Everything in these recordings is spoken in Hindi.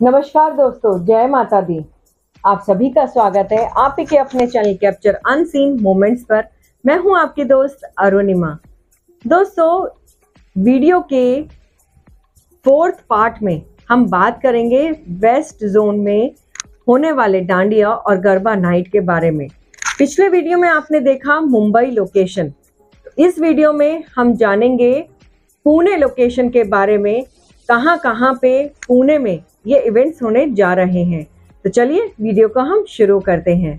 नमस्कार दोस्तों, जय माता दी आप सभी का स्वागत है आप के अपने चैनल कैप्चर अनसीन मोमेंट्स पर। मैं हूँ आपकी दोस्त अरुणिमा। दोस्तों, वीडियो के फोर्थ पार्ट में हम बात करेंगे वेस्ट जोन में होने वाले डांडिया और गरबा नाइट के बारे में। पिछले वीडियो में आपने देखा मुंबई लोकेशन। इस वीडियो में हम जानेंगे पुणे लोकेशन के बारे में कहाँ कहाँ पे पुणे में ये इवेंट्स होने जा रहे हैं। तो चलिए वीडियो को हम शुरू करते हैं।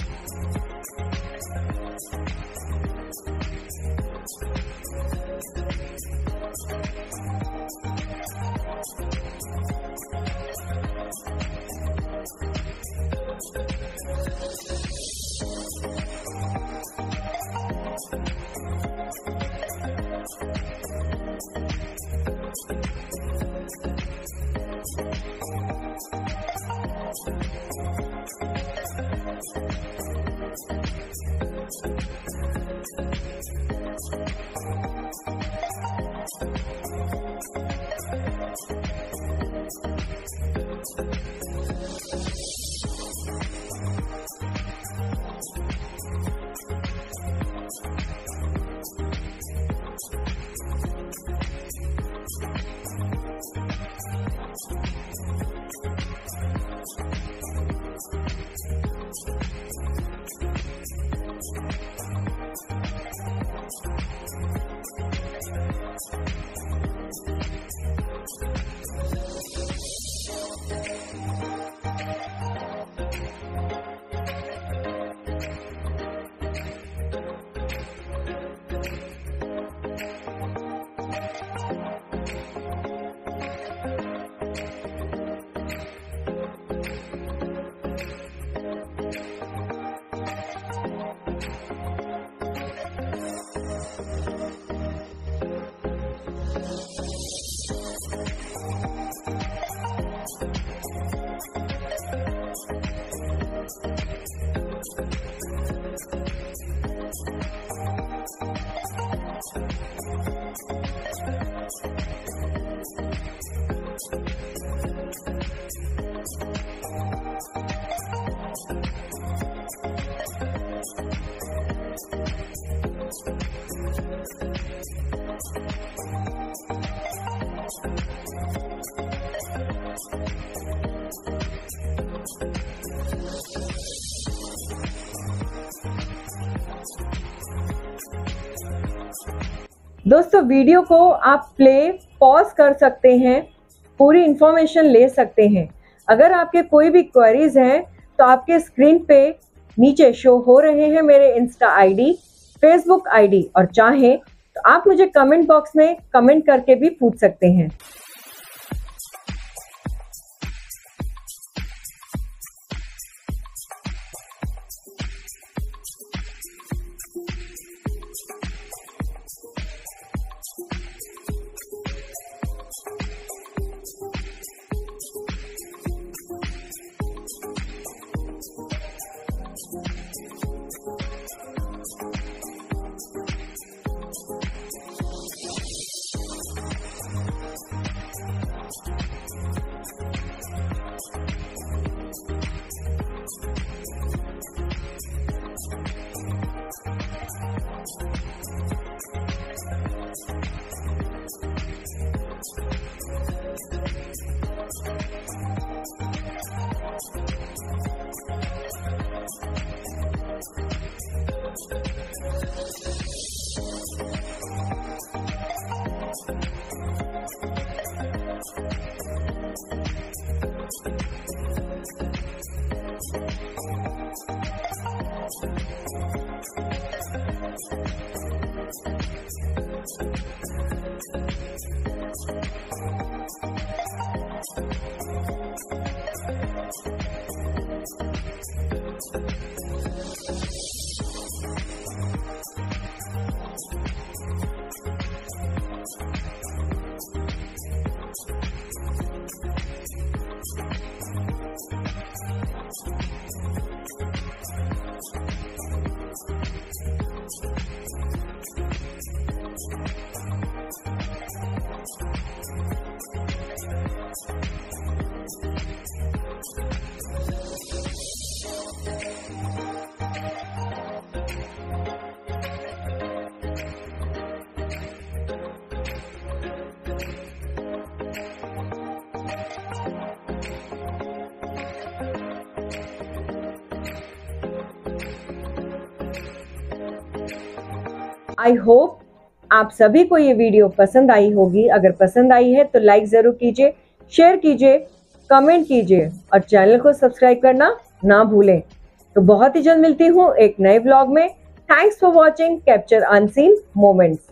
दोस्तों, वीडियो को आप प्ले पॉज कर सकते हैं, पूरी इंफॉर्मेशन ले सकते हैं। अगर आपके कोई भी क्वेरीज हैं तो आपके स्क्रीन पे नीचे शो हो रहे हैं मेरे इंस्टा आईडी फेसबुक आईडी और चाहें आप मुझे कमेंट बॉक्स में कमेंट करके भी पूछ सकते हैं। Thank you. आई होप आप सभी को ये वीडियो पसंद आई होगी। अगर पसंद आई है तो लाइक ज़रूर कीजिए, शेयर कीजिए, कमेंट कीजिए और चैनल को सब्सक्राइब करना ना भूलें। तो बहुत ही जल्द मिलती हूँ एक नए ब्लॉग में। Thanks for watching capture unseen moments